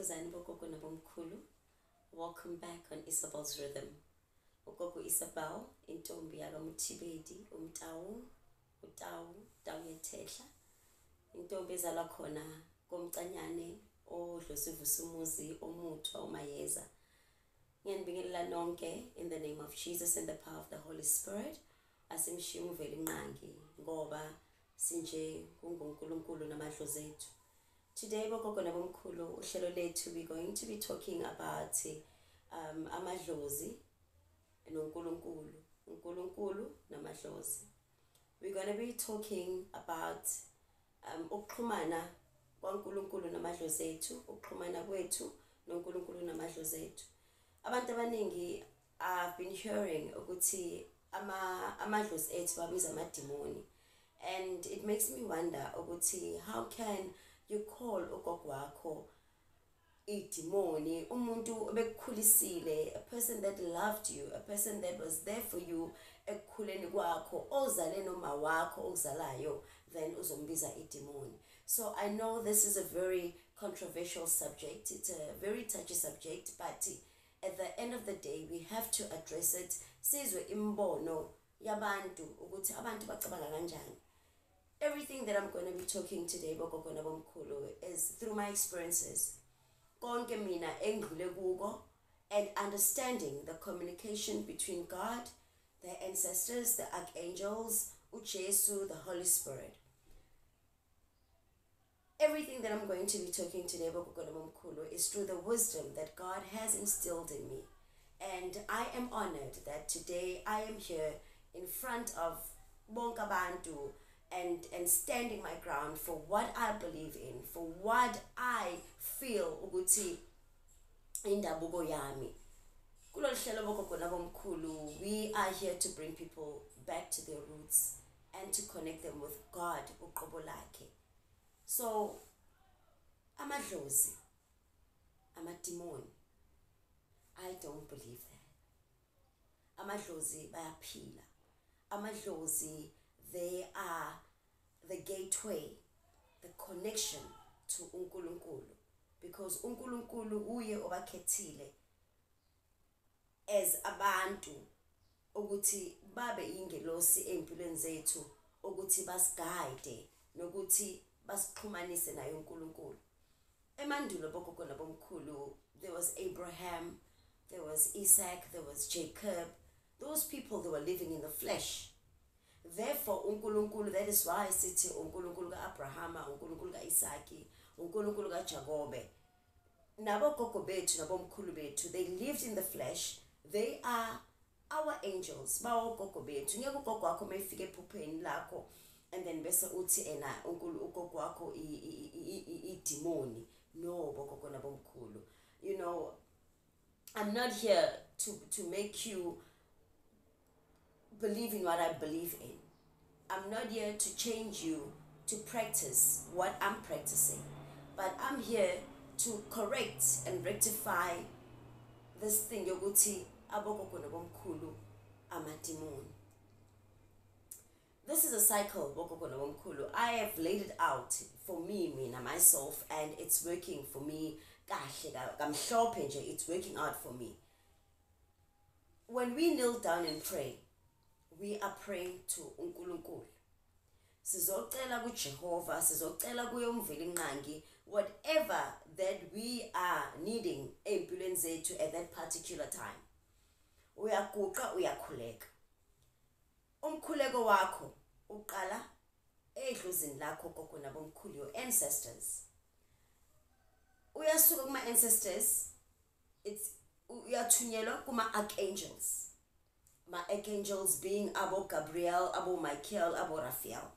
Thokozani, Thokozani bogogo nabomkhulu. Welcome back on Isabel's Rhythm. Ugogo Isabel, intombi yakaMthibedi, umtawu, utawu, tawu yethehla. Intombi ezalwa khona komcanyane odlosivusa umuzi omuthwa umayeza. Ngiyanibingelela nonke in the name of Jesus and the power of the Holy Spirit. Asimshiye uvele inqangi ngoba sinje kunguNkulunkulu namadlozi ethu. Today bogogo nabomkhulu uhlelo lethu we going to be talking about um amadlozi noNkulunkulu uNkulunkulu namadlozi. We're going to be talking about um ukuxhumana kwaNkulunkulu namadlozi ethu ukuxhumana kwethu noNkulunkulu namadlozi ethu. Abantu abaningi I've been hearing ukuthi ama amadlozi ethu babiza amadimoni. And it makes me wonder ukuthi how can you call ugogo wakho idimoni umuntu obekukhulisile a person that loved you a person that was there for you ekukhuleni kwakho ozale noma wakho okuzalayo then uzombiza idimoni. So i know this is a very controversial subject it's a very touchy subject but at the end of the day we have to address it. Sizwe imbono yabantu ukuthi abantu bacabanga kanjani everything that I'm going to be talking today bogogo nabomkhulu is through my experiences. Konke mina and understanding the communication between God the ancestors the archangels uJesu the Holy Spirit. Everything that I'm going to be talking today bogogo nabomkhulu is through the wisdom that God has instilled in me. And I am honored that today I am here in front of bonke abantu and and standing my ground for what I believe in for what I feel ukuthi indabuko yami. Kulolu hlelo bogogo nabomkhulu we are here to bring people back to their roots and to connect them with God uqobo lakhe. So amadlozi amadimoni I'm a Timon. I don't believe that. Amadlozi bayaphila. Amadlozi they are the gateway the connection to uNkulunkulu. Because uNkulunkulu uye obakhethile as abantu ukuthi babe ingelosi empilweni zethu ukuthi basigade nokuthi basixhumanise naye uNkulunkulu. Emandulo bogogo nabomkhulu there was Abraham there was Isaac there was Jacob. Those people they were living in the flesh therefore uNkulunkulu that is why sithi uNkulunkulu kaAbrahama uNkulunkulu kaIsaki uNkulunkulu kaJakobe. Nabogogo bethu nabomkhulu bethu they lived in the flesh. They are our angels bawogogo bethu. Ngeke ugogo wakho mayifike ephupheni lakho and then bese uthi ena ugogo wakho idimoni no bogogo nabomkhulu. You know i'm not here to to make you believe in what I believe in. I'm not here to change you to practice what I'm practicing, but I'm here to correct and rectify this thing yokuthi abogogo nabomkhulu. This is a cycle bogogo nabomkhulu. I have laid it out for me, me mina myself, and it's working for me. Kahle kamhlophe nje, it's working out for me. When we kneel down and pray, we are praying to uNkulunkulu. Sizocela kuJehova sizocela kuye umveli inqangi whatever that we are needing empilweni zethu at that particular time. Uyaguqa uyakhuleka. Umkhuleko wakho uqala edlozini lakho gogo nabomkhulu your ancestors. Uyasuka kuma ancestors it's uyathunyelwa kuma archangels my archangels being Abo Gabriel, Abo Michael, Abo Raphael.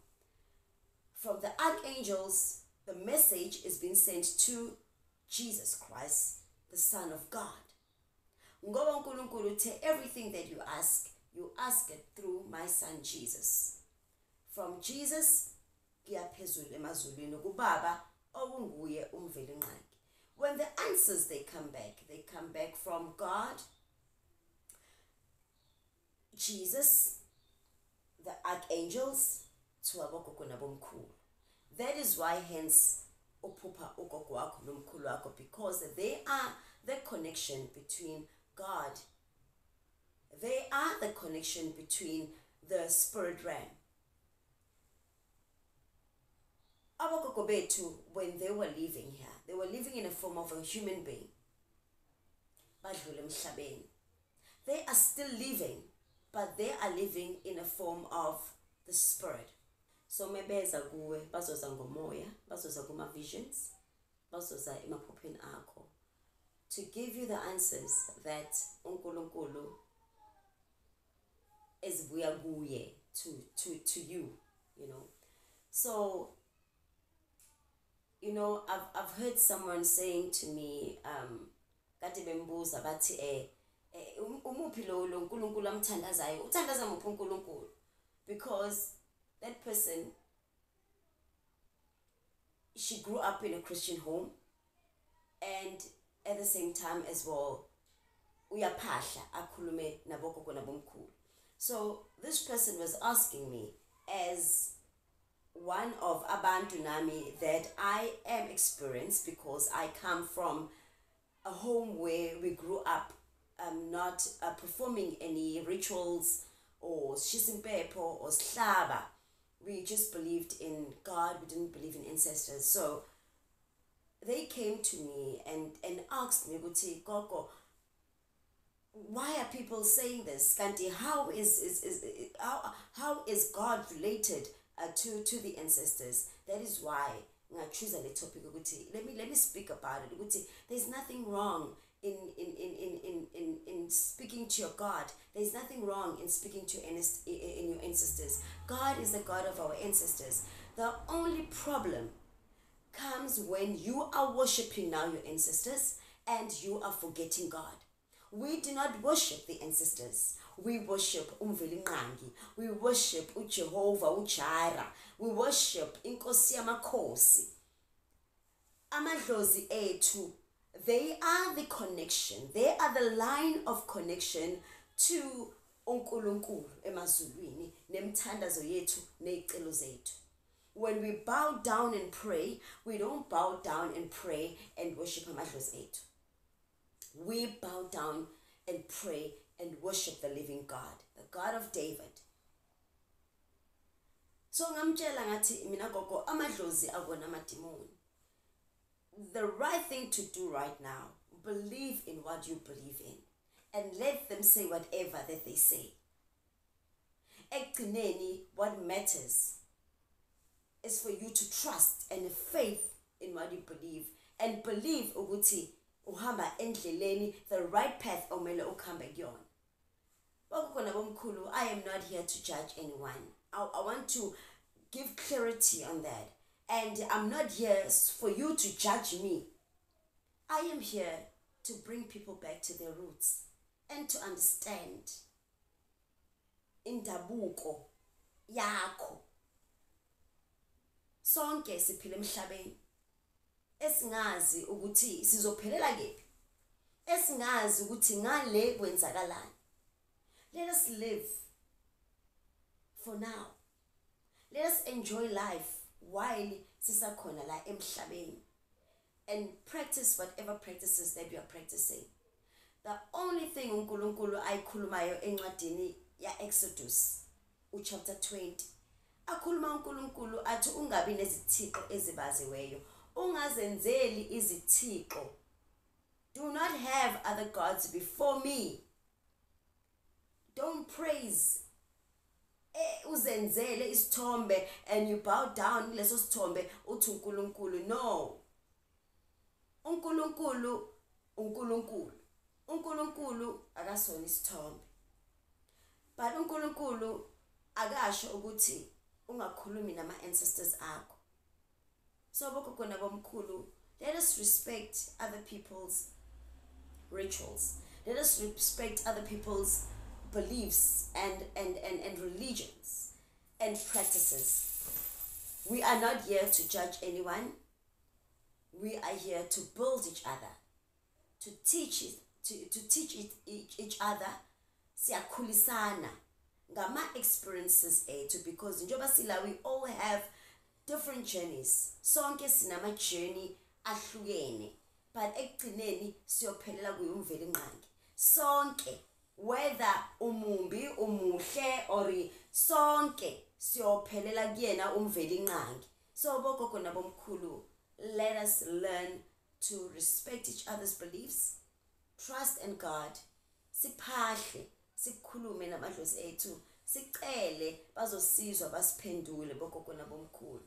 From the archangels, the message is being sent to Jesus Christ, the Son of God. Ngoba uNkulunkulu uthe everything that you ask, you ask it through my son Jesus. From Jesus kuya phezulu emazulwini kubaba okunguye umveli inqangi. When the answers they come back, they come back from God Jesus, the archangels. That is why hence ophupha ugogo wakho because they are the connection between God. They are the connection between the spirit realm. When they were living here they were living in a form of a human being. They are still living but they are living in a form of the spirit. So mebeza kuwe bazoza ngomoya bazoza kuma visions bazoza emaphupheni akho to give you the answers that uNkulunkulu ezibuya kuye to to to you you know. So you know i've i've heard someone saying to me um kade bembuza eh Eh, um, umuphi lo lo uNkulunkulu amthandazayo? Uthandaza muphi uNkulunkulu? Because that person she grew up in a Christian home and at the same time as well uyaphahla akhulume nabogogo nabomkhulu. So this person was asking me as one of abantu nami that I am experienced because I come from a home where we grew up um, not uh, performing any rituals or shisimpepo or slaba. We just believed in God. We didn't believe in ancestors. So they came to me and, and asked me, Guti, Koko, why are people saying this? Kanti, how is, is, is, how, how is God related uh, to, to the ancestors? That is why I choose the topic let me let me speak about it there's nothing wrong in in, in, in, in, in, in speaking to your God there's nothing wrong in speaking to in your ancestors. God is the God of our ancestors. The only problem comes when you are worshiping now your ancestors and you are forgetting God. We do not worship the ancestors. We worship umvelinqangi we worship uJehova uJaira we worship inkosi yamakhosi. Amadlozi ethu they are the connection they are the line of connection to uNkulunkulu emazulwini nemthandazo yethu nezicelo zethu when we bow down and pray we don't bow down and pray and worship amadlozi ethu we bow down and pray and worship the living God, the God of David. So ngamtshela ngathi mina gogo amadlozi akona amadimoni. The right thing to do right now, believe in what you believe in and let them say whatever that they say. Ekugcineni what matters is for you to trust and faith in what you believe and believe ukuthi uhamba endleleni the right path omele ukuhambe kuyona. Bokukhona bomkhulu i am not here to judge anyone. I, i want to give clarity on that and i'm not here for you to judge me. I am here to bring people back to their roots and to understand indabuko yakho. Sonke siphila emhlabeni. Esingazi ukuthi sizophelela kephi. Esingazi ukuthi ngale kwenzakalani. Let us live for now. Let us enjoy life while sisakhona la emhlabeni. And practice whatever practices that you are practicing. The only thing uNkulunkulu ayikhulumayo encwadini ya Exodus uchapter 20 akhuluma uNkulunkulu athi ungabi nezithixo ezibaziweyo. Ungazenzeli izithixo. Do not have other gods before me. Don't praise eh uzenzele isithombe and you bow down kuleso sithombe uthi uNkulunkulu no. uNkulunkulu uNkulunkulu. uNkulunkulu akasona isithombe. But uNkulunkulu akasho ukuthi ungakhulumi nama ancestors akho. So bogogo nabomkhulu let us respect other people's rituals. Let us respect other people's beliefs and and and, and religions and practices. We are not here to judge anyone. We are here to build each other to teach it to, to teach it, each, each other. Siyakhulisana. Ngama experiences eh, ethu because njengoba sila we all have different journeys. Sonke sinama journey ahlukene but ekugcineni siyophelela kuye umveli inqangi sonke whether umumbi umuhle or sonke siyophelela kuyena umveli inqangi so bogogo nabomkhulu let us learn to respect each other's beliefs trust in god siphahle sikhulume namadlozi ethu sicele bazosizwa basiphendule bogogo nabomkhulu.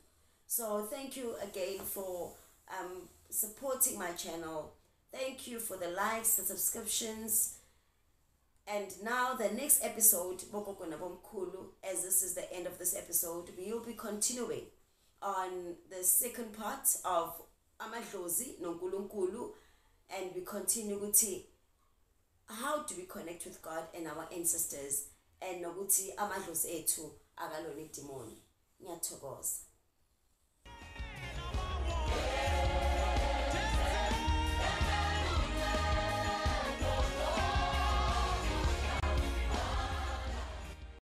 So thank you again for um, supporting my channel. Thank you for the likes the subscriptions. And now the next episode nabomkhulu as this is the end of this episode we will be continuing on the second part of amadlozi nonkulunkulu and we continue ukuthi how do we connect with God and our ancestors and nokuthi amadlozi ethu akalona idemoni ngiyathokoza